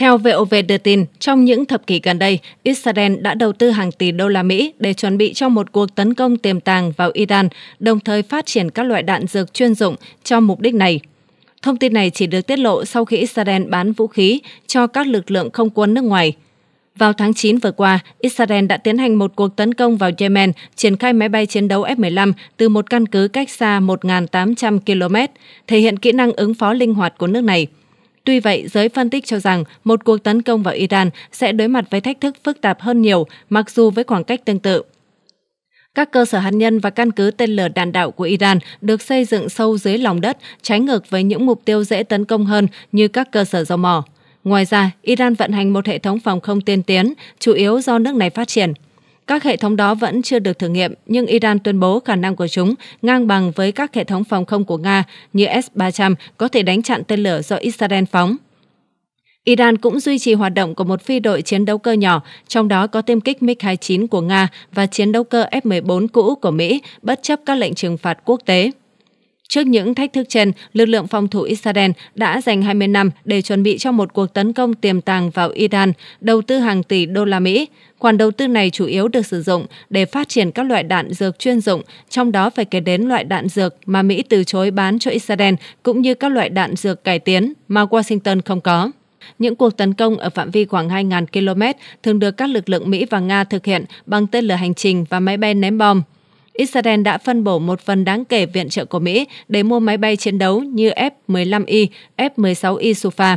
Theo VOV đưa tin, trong những thập kỷ gần đây, Israel đã đầu tư hàng tỷ đô la Mỹ để chuẩn bị cho một cuộc tấn công tiềm tàng vào Iran, đồng thời phát triển các loại đạn dược chuyên dụng cho mục đích này. Thông tin này chỉ được tiết lộ sau khi Israel bán vũ khí cho các lực lượng không quân nước ngoài. Vào tháng 9 vừa qua, Israel đã tiến hành một cuộc tấn công vào Yemen, triển khai máy bay chiến đấu F-15 từ một căn cứ cách xa 1.800 km, thể hiện kỹ năng ứng phó linh hoạt của nước này – Tuy vậy, giới phân tích cho rằng một cuộc tấn công vào Iran sẽ đối mặt với thách thức phức tạp hơn nhiều, mặc dù với khoảng cách tương tự. Các cơ sở hạt nhân và căn cứ tên lửa đạn đạo của Iran được xây dựng sâu dưới lòng đất, trái ngược với những mục tiêu dễ tấn công hơn như các cơ sở dầu mỏ. Ngoài ra, Iran vận hành một hệ thống phòng không tiên tiến, chủ yếu do nước này phát triển – các hệ thống đó vẫn chưa được thử nghiệm, nhưng Iran tuyên bố khả năng của chúng ngang bằng với các hệ thống phòng không của Nga như S-300 có thể đánh chặn tên lửa do Israel phóng. Iran cũng duy trì hoạt động của một phi đội chiến đấu cơ nhỏ, trong đó có tiêm kích MiG-29 của Nga và chiến đấu cơ F-14 cũ của Mỹ, bất chấp các lệnh trừng phạt quốc tế. Trước những thách thức trên, lực lượng phòng thủ Israel đã dành 20 năm để chuẩn bị cho một cuộc tấn công tiềm tàng vào Iran, đầu tư hàng tỷ đô la Mỹ. Khoản đầu tư này chủ yếu được sử dụng để phát triển các loại đạn dược chuyên dụng, trong đó phải kể đến loại đạn dược mà Mỹ từ chối bán cho Israel cũng như các loại đạn dược cải tiến mà Washington không có. Những cuộc tấn công ở phạm vi khoảng 2.000 km thường được các lực lượng Mỹ và Nga thực hiện bằng tên lửa hành trình và máy bay ném bom. Israel đã phân bổ một phần đáng kể viện trợ của Mỹ để mua máy bay chiến đấu như F-15I, F-16I Sufa.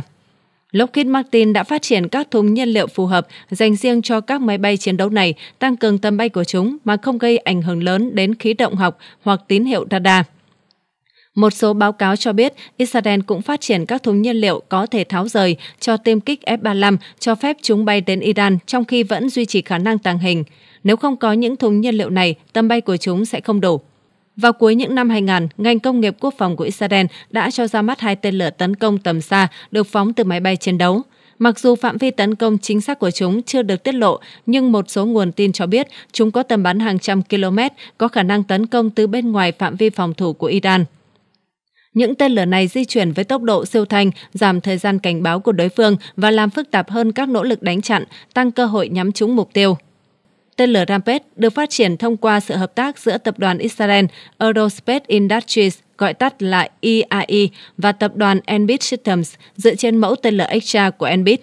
Lockheed Martin đã phát triển các thùng nhiên liệu phù hợp dành riêng cho các máy bay chiến đấu này, tăng cường tầm bay của chúng mà không gây ảnh hưởng lớn đến khí động học hoặc tín hiệu radar. Một số báo cáo cho biết Israel cũng phát triển các thùng nhiên liệu có thể tháo rời cho tiêm kích F-35 cho phép chúng bay đến Iran trong khi vẫn duy trì khả năng tàng hình. Nếu không có những thùng nhiên liệu này, tầm bay của chúng sẽ không đủ. Vào cuối những năm 2000, ngành công nghiệp quốc phòng của Israel đã cho ra mắt hai tên lửa tấn công tầm xa được phóng từ máy bay chiến đấu. Mặc dù phạm vi tấn công chính xác của chúng chưa được tiết lộ, nhưng một số nguồn tin cho biết chúng có tầm bắn hàng trăm km, có khả năng tấn công từ bên ngoài phạm vi phòng thủ của Iran. Những tên lửa này di chuyển với tốc độ siêu thanh, giảm thời gian cảnh báo của đối phương và làm phức tạp hơn các nỗ lực đánh chặn, tăng cơ hội nhắm trúng mục tiêu. Tên lửa Rampage được phát triển thông qua sự hợp tác giữa tập đoàn Israel Aerospace Industries, gọi tắt là EAE, và tập đoàn Enbit Systems dựa trên mẫu tên lửa Extra của Enbit.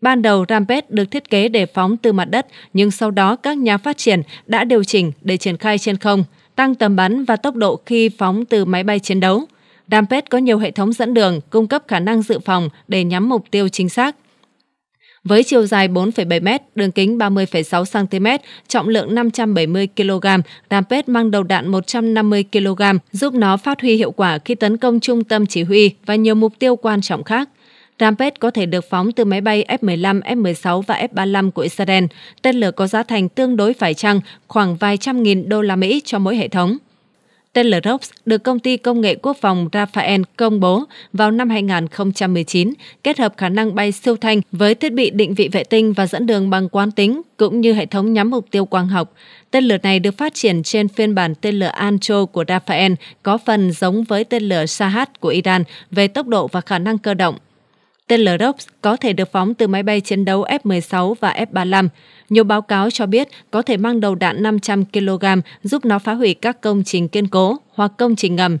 Ban đầu Rampage được thiết kế để phóng từ mặt đất, nhưng sau đó các nhà phát triển đã điều chỉnh để triển khai trên không, tăng tầm bắn và tốc độ khi phóng từ máy bay chiến đấu. Rampage có nhiều hệ thống dẫn đường, cung cấp khả năng dự phòng để nhắm mục tiêu chính xác. Với chiều dài 4,7 m, đường kính 30,6 cm, trọng lượng 570 kg, Rampage mang đầu đạn 150 kg, giúp nó phát huy hiệu quả khi tấn công trung tâm chỉ huy và nhiều mục tiêu quan trọng khác. Rampage có thể được phóng từ máy bay F-15, F-16 và F-35 của Israel. Tên lửa có giá thành tương đối phải chăng, khoảng vài trăm nghìn đô la Mỹ cho mỗi hệ thống. Tên lửa được công ty công nghệ quốc phòng Rafael công bố vào năm 2019, kết hợp khả năng bay siêu thanh với thiết bị định vị vệ tinh và dẫn đường bằng quán tính, cũng như hệ thống nhắm mục tiêu quang học. Tên lửa này được phát triển trên phiên bản tên lửa Ancho của Rafael, có phần giống với tên lửa Shahat của Iran về tốc độ và khả năng cơ động. Tên lửa ROX có thể được phóng từ máy bay chiến đấu F-16 và F-35. Nhiều báo cáo cho biết có thể mang đầu đạn 500 kg giúp nó phá hủy các công trình kiên cố hoặc công trình ngầm.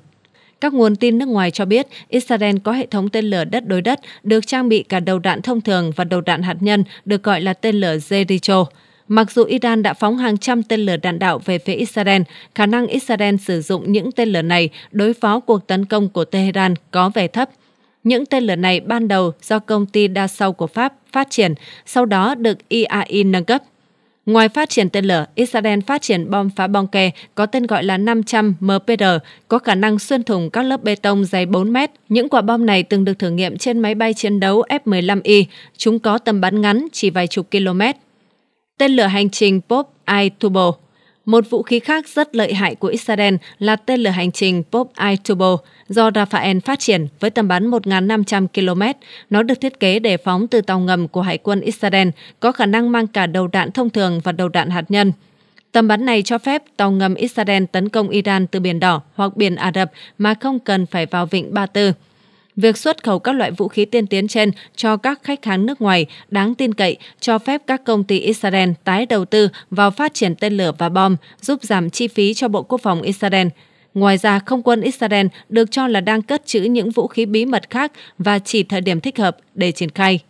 Các nguồn tin nước ngoài cho biết Israel có hệ thống tên lửa đất đối đất được trang bị cả đầu đạn thông thường và đầu đạn hạt nhân được gọi là tên lửa Jericho. Mặc dù Iran đã phóng hàng trăm tên lửa đạn đạo về phía Israel, khả năng Israel sử dụng những tên lửa này đối phó cuộc tấn công của Tehran có vẻ thấp – những tên lửa này ban đầu do công ty đa sau của Pháp phát triển, sau đó được IAI nâng cấp. Ngoài phát triển tên lửa, Israel phát triển bom phá bong ke có tên gọi là 500 MPR, có khả năng xuyên thủng các lớp bê tông dày 4 mét. Những quả bom này từng được thử nghiệm trên máy bay chiến đấu F-15I. Chúng có tầm bắn ngắn chỉ vài chục km. Tên lửa hành trình Pop I Turbo một vũ khí khác rất lợi hại của Israel là tên lửa hành trình Pop I Turbo do Rafael phát triển với tầm bắn 1.500 km. Nó được thiết kế để phóng từ tàu ngầm của Hải quân Israel, có khả năng mang cả đầu đạn thông thường và đầu đạn hạt nhân. Tầm bắn này cho phép tàu ngầm Israel tấn công Iran từ Biển Đỏ hoặc Biển Ả Rập mà không cần phải vào vịnh Ba Tư. Việc xuất khẩu các loại vũ khí tiên tiến trên cho các khách hàng nước ngoài đáng tin cậy cho phép các công ty Israel tái đầu tư vào phát triển tên lửa và bom, giúp giảm chi phí cho Bộ Quốc phòng Israel. Ngoài ra, không quân Israel được cho là đang cất trữ những vũ khí bí mật khác và chỉ thời điểm thích hợp để triển khai.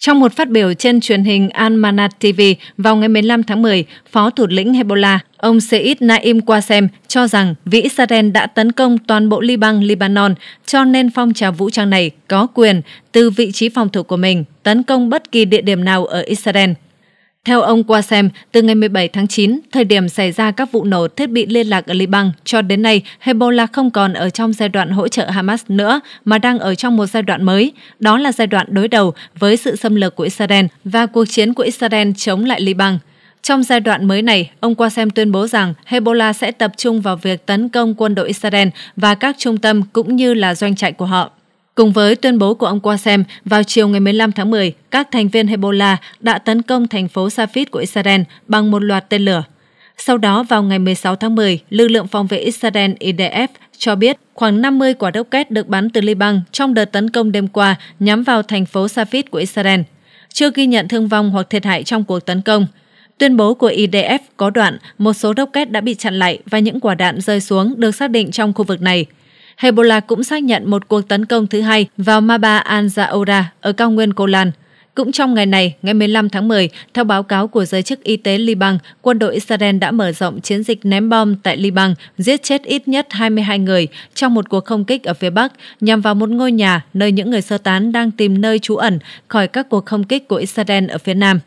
Trong một phát biểu trên truyền hình Al-Manat TV vào ngày 15 tháng 10, Phó Thủ lĩnh Hezbollah, ông Seid Naim Qasem cho rằng vì Israel đã tấn công toàn bộ Liban, Lebanon, cho nên phong trào vũ trang này có quyền từ vị trí phòng thủ của mình tấn công bất kỳ địa điểm nào ở Israel. Theo ông Qasem, từ ngày 17 tháng 9, thời điểm xảy ra các vụ nổ thiết bị liên lạc ở Liban, cho đến nay, Hezbollah không còn ở trong giai đoạn hỗ trợ Hamas nữa, mà đang ở trong một giai đoạn mới. Đó là giai đoạn đối đầu với sự xâm lược của Israel và cuộc chiến của Israel chống lại Liban. Trong giai đoạn mới này, ông Qasem tuyên bố rằng Hezbollah sẽ tập trung vào việc tấn công quân đội Israel và các trung tâm cũng như là doanh trại của họ. Cùng với tuyên bố của ông Qasem, vào chiều ngày 15 tháng 10, các thành viên Hezbollah đã tấn công thành phố Safed của Israel bằng một loạt tên lửa. Sau đó, vào ngày 16 tháng 10, lực lượng phòng vệ Israel IDF cho biết khoảng 50 quả rocket được bắn từ Liban trong đợt tấn công đêm qua nhắm vào thành phố Safed của Israel. Chưa ghi nhận thương vong hoặc thiệt hại trong cuộc tấn công. Tuyên bố của IDF có đoạn một số rocket đã bị chặn lại và những quả đạn rơi xuống được xác định trong khu vực này – Hezbollah cũng xác nhận một cuộc tấn công thứ hai vào Maba al-Zaora ở cao nguyên Golan. Cũng trong ngày này, ngày 15 tháng 10, theo báo cáo của giới chức y tế Liban, quân đội Israel đã mở rộng chiến dịch ném bom tại Liban, giết chết ít nhất 22 người trong một cuộc không kích ở phía Bắc nhằm vào một ngôi nhà nơi những người sơ tán đang tìm nơi trú ẩn khỏi các cuộc không kích của Israel ở phía Nam.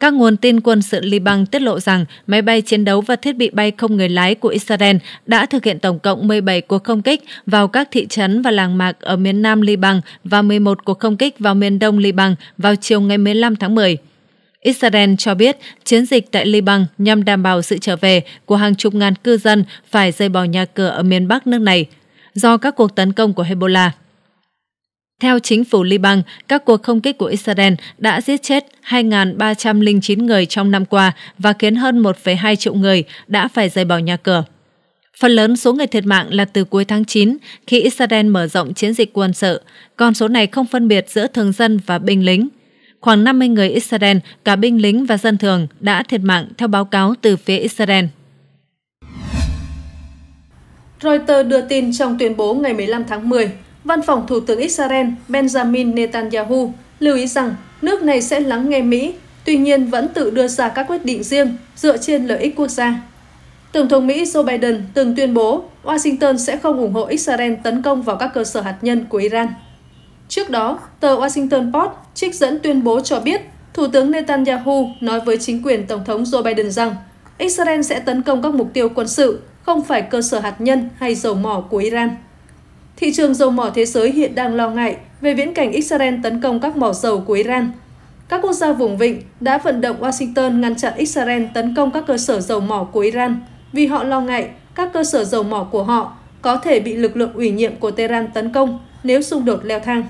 Các nguồn tin quân sự Liban tiết lộ rằng máy bay chiến đấu và thiết bị bay không người lái của Israel đã thực hiện tổng cộng 17 cuộc không kích vào các thị trấn và làng mạc ở miền nam Liban và 11 cuộc không kích vào miền đông Liban vào chiều ngày 15 tháng 10. Israel cho biết chiến dịch tại Liban nhằm đảm bảo sự trở về của hàng chục ngàn cư dân phải rời bỏ nhà cửa ở miền Bắc nước này do các cuộc tấn công của Hezbollah. Theo chính phủ Liban, các cuộc không kích của Israel đã giết chết 2.309 người trong năm qua và khiến hơn 1,2 triệu người đã phải rời bỏ nhà cửa. Phần lớn số người thiệt mạng là từ cuối tháng 9 khi Israel mở rộng chiến dịch quân sự, con số này không phân biệt giữa thường dân và binh lính. Khoảng 50 người Israel, cả binh lính và dân thường, đã thiệt mạng theo báo cáo từ phía Israel. Reuters đưa tin trong tuyên bố ngày 15 tháng 10 Văn phòng Thủ tướng Israel Benjamin Netanyahu lưu ý rằng nước này sẽ lắng nghe Mỹ, tuy nhiên vẫn tự đưa ra các quyết định riêng dựa trên lợi ích quốc gia. Tổng thống Mỹ Joe Biden từng tuyên bố Washington sẽ không ủng hộ Israel tấn công vào các cơ sở hạt nhân của Iran. Trước đó, tờ Washington Post trích dẫn tuyên bố cho biết Thủ tướng Netanyahu nói với chính quyền Tổng thống Joe Biden rằng Israel sẽ tấn công các mục tiêu quân sự, không phải cơ sở hạt nhân hay dầu mỏ của Iran. Thị trường dầu mỏ thế giới hiện đang lo ngại về viễn cảnh Israel tấn công các mỏ dầu của Iran. Các quốc gia vùng vịnh đã vận động Washington ngăn chặn Israel tấn công các cơ sở dầu mỏ của Iran vì họ lo ngại các cơ sở dầu mỏ của họ có thể bị lực lượng ủy nhiệm của Tehran tấn công nếu xung đột leo thang.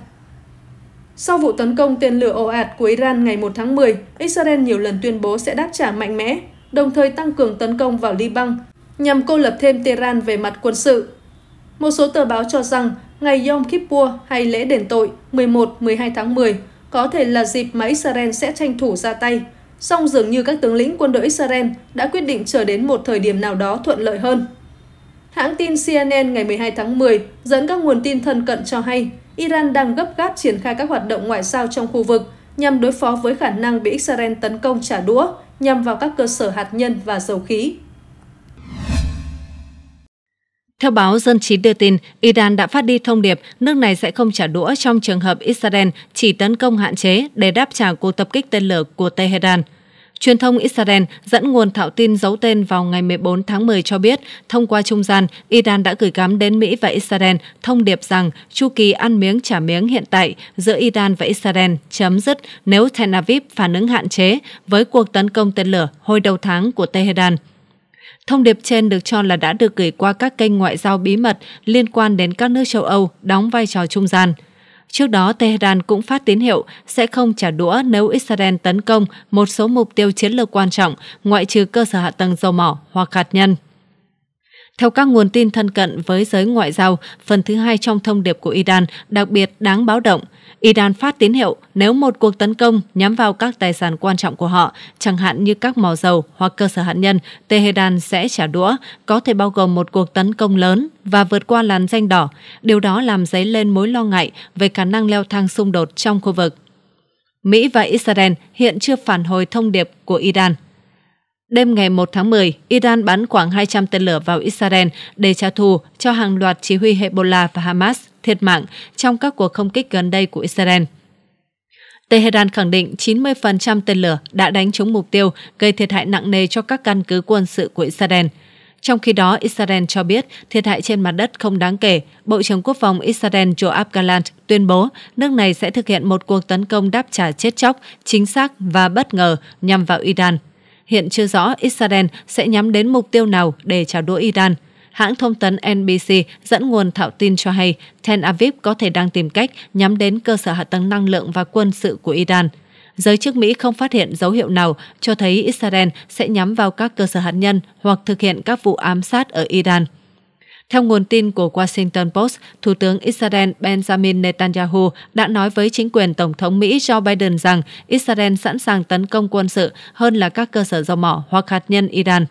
Sau vụ tấn công tên lửa ồ ạt của Iran ngày 1 tháng 10, Israel nhiều lần tuyên bố sẽ đáp trả mạnh mẽ, đồng thời tăng cường tấn công vào Liban nhằm cô lập thêm Tehran về mặt quân sự một số tờ báo cho rằng ngày Yom Kippur hay lễ đền tội 11-12 tháng 10 có thể là dịp mà Israel sẽ tranh thủ ra tay. Song dường như các tướng lĩnh quân đội Israel đã quyết định chờ đến một thời điểm nào đó thuận lợi hơn. Hãng tin CNN ngày 12 tháng 10 dẫn các nguồn tin thân cận cho hay, Iran đang gấp gáp triển khai các hoạt động ngoại giao trong khu vực nhằm đối phó với khả năng bị Israel tấn công trả đũa nhằm vào các cơ sở hạt nhân và dầu khí. Theo báo Dân trí đưa tin, Iran đã phát đi thông điệp nước này sẽ không trả đũa trong trường hợp Israel chỉ tấn công hạn chế để đáp trả cuộc tập kích tên lửa của Tehran. Truyền thông Israel dẫn nguồn thạo tin giấu tên vào ngày 14 tháng 10 cho biết, thông qua trung gian, Iran đã gửi gắm đến Mỹ và Israel thông điệp rằng chu kỳ ăn miếng trả miếng hiện tại giữa Iran và Israel chấm dứt nếu Tel Aviv phản ứng hạn chế với cuộc tấn công tên lửa hồi đầu tháng của Tehran. Thông điệp trên được cho là đã được gửi qua các kênh ngoại giao bí mật liên quan đến các nước châu Âu đóng vai trò trung gian. Trước đó, Tehran cũng phát tín hiệu sẽ không trả đũa nếu Israel tấn công một số mục tiêu chiến lược quan trọng ngoại trừ cơ sở hạ tầng dầu mỏ hoặc hạt nhân. Theo các nguồn tin thân cận với giới ngoại giao, phần thứ hai trong thông điệp của Iran đặc biệt đáng báo động. Iran phát tín hiệu nếu một cuộc tấn công nhắm vào các tài sản quan trọng của họ, chẳng hạn như các mỏ dầu hoặc cơ sở hạt nhân, Tehran sẽ trả đũa, có thể bao gồm một cuộc tấn công lớn và vượt qua làn danh đỏ. Điều đó làm dấy lên mối lo ngại về khả năng leo thang xung đột trong khu vực. Mỹ và Israel hiện chưa phản hồi thông điệp của Iran. Đêm ngày 1 tháng 10, Iran bắn khoảng 200 tên lửa vào Israel để trả thù cho hàng loạt chỉ huy Hezbollah và Hamas thiệt mạng trong các cuộc không kích gần đây của Israel. Tehran khẳng định 90% tên lửa đã đánh trúng mục tiêu, gây thiệt hại nặng nề cho các căn cứ quân sự của Israel. Trong khi đó, Israel cho biết thiệt hại trên mặt đất không đáng kể. Bộ trưởng Quốc phòng Israel Joab Gallant tuyên bố nước này sẽ thực hiện một cuộc tấn công đáp trả chết chóc, chính xác và bất ngờ nhằm vào Iran. Hiện chưa rõ Israel sẽ nhắm đến mục tiêu nào để trả đũa Iran. Hãng thông tấn NBC dẫn nguồn thạo tin cho hay Tel Aviv có thể đang tìm cách nhắm đến cơ sở hạ tầng năng lượng và quân sự của Iran. Giới chức Mỹ không phát hiện dấu hiệu nào cho thấy Israel sẽ nhắm vào các cơ sở hạt nhân hoặc thực hiện các vụ ám sát ở Iran. Theo nguồn tin của Washington Post, Thủ tướng Israel Benjamin Netanyahu đã nói với chính quyền Tổng thống Mỹ Joe Biden rằng Israel sẵn sàng tấn công quân sự hơn là các cơ sở dầu mỏ hoặc hạt nhân Iran.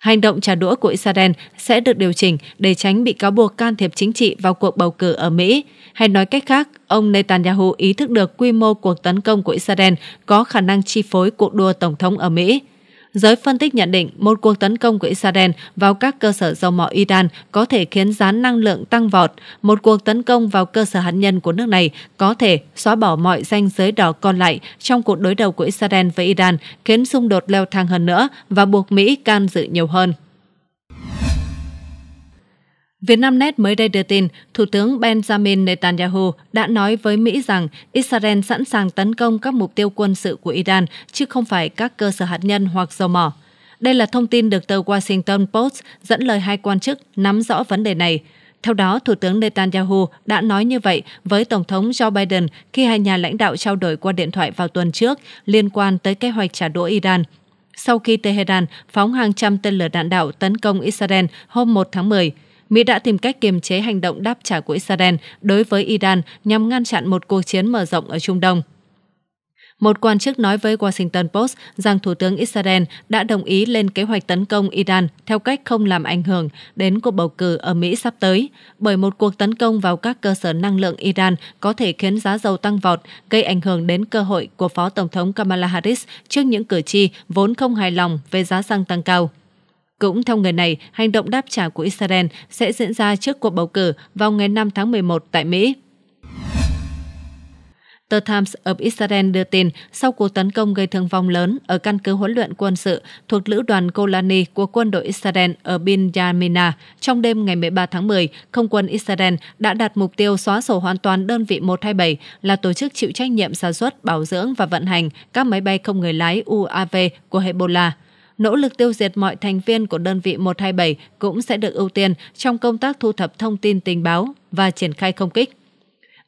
Hành động trả đũa của Israel sẽ được điều chỉnh để tránh bị cáo buộc can thiệp chính trị vào cuộc bầu cử ở Mỹ. Hay nói cách khác, ông Netanyahu ý thức được quy mô cuộc tấn công của Israel có khả năng chi phối cuộc đua tổng thống ở Mỹ. Giới phân tích nhận định một cuộc tấn công của Israel vào các cơ sở dầu mỏ Iran có thể khiến giá năng lượng tăng vọt. Một cuộc tấn công vào cơ sở hạt nhân của nước này có thể xóa bỏ mọi danh giới đỏ còn lại trong cuộc đối đầu của Israel với Iran, khiến xung đột leo thang hơn nữa và buộc Mỹ can dự nhiều hơn. Vietnamnet mới đây đưa tin, Thủ tướng Benjamin Netanyahu đã nói với Mỹ rằng Israel sẵn sàng tấn công các mục tiêu quân sự của Iran, chứ không phải các cơ sở hạt nhân hoặc dầu mỏ. Đây là thông tin được tờ Washington Post dẫn lời hai quan chức nắm rõ vấn đề này. Theo đó, Thủ tướng Netanyahu đã nói như vậy với Tổng thống Joe Biden khi hai nhà lãnh đạo trao đổi qua điện thoại vào tuần trước liên quan tới kế hoạch trả đũa Iran. Sau khi Tehran phóng hàng trăm tên lửa đạn đạo tấn công Israel hôm 1 tháng 10, Mỹ đã tìm cách kiềm chế hành động đáp trả của Israel đối với Iran nhằm ngăn chặn một cuộc chiến mở rộng ở Trung Đông. Một quan chức nói với Washington Post rằng Thủ tướng Israel đã đồng ý lên kế hoạch tấn công Iran theo cách không làm ảnh hưởng đến cuộc bầu cử ở Mỹ sắp tới, bởi một cuộc tấn công vào các cơ sở năng lượng Iran có thể khiến giá dầu tăng vọt, gây ảnh hưởng đến cơ hội của Phó Tổng thống Kamala Harris trước những cử tri vốn không hài lòng về giá xăng tăng cao. Cũng theo người này, hành động đáp trả của Israel sẽ diễn ra trước cuộc bầu cử vào ngày 5 tháng 11 tại Mỹ. Tờ Times of Israel đưa tin sau cuộc tấn công gây thương vong lớn ở căn cứ huấn luyện quân sự thuộc lữ đoàn Golani của quân đội Israel ở Binyamina trong đêm ngày 13 tháng 10, không quân Israel đã đặt mục tiêu xóa sổ hoàn toàn đơn vị 127 là tổ chức chịu trách nhiệm sản xuất, bảo dưỡng và vận hành các máy bay không người lái UAV của Hezbollah nỗ lực tiêu diệt mọi thành viên của đơn vị 127 cũng sẽ được ưu tiên trong công tác thu thập thông tin tình báo và triển khai không kích.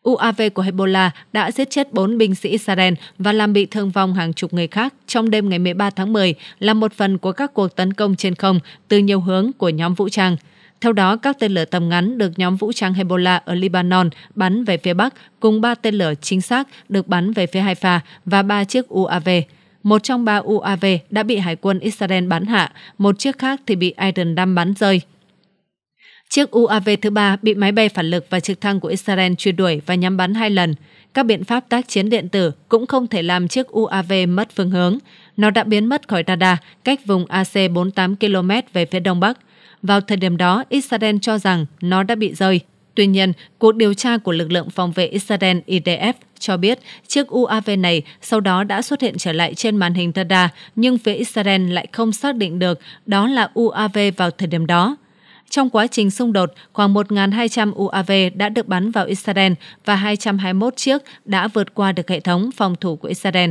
UAV của Hezbollah đã giết chết 4 binh sĩ Israel và làm bị thương vong hàng chục người khác trong đêm ngày 13 tháng 10 là một phần của các cuộc tấn công trên không từ nhiều hướng của nhóm vũ trang. Theo đó, các tên lửa tầm ngắn được nhóm vũ trang Hezbollah ở Lebanon bắn về phía Bắc cùng 3 tên lửa chính xác được bắn về phía Haifa và 3 chiếc UAV. Một trong ba UAV đã bị Hải quân Israel bắn hạ, một chiếc khác thì bị Iron Dome bắn rơi. Chiếc UAV thứ ba bị máy bay phản lực và trực thăng của Israel truy đuổi và nhắm bắn hai lần. Các biện pháp tác chiến điện tử cũng không thể làm chiếc UAV mất phương hướng. Nó đã biến mất khỏi radar cách vùng AC 48 km về phía đông bắc. Vào thời điểm đó, Israel cho rằng nó đã bị rơi. Tuy nhiên, cuộc điều tra của lực lượng phòng vệ Israel IDF cho biết chiếc UAV này sau đó đã xuất hiện trở lại trên màn hình radar, nhưng phía Israel lại không xác định được đó là UAV vào thời điểm đó. Trong quá trình xung đột, khoảng 1.200 UAV đã được bắn vào Israel và 221 chiếc đã vượt qua được hệ thống phòng thủ của Israel.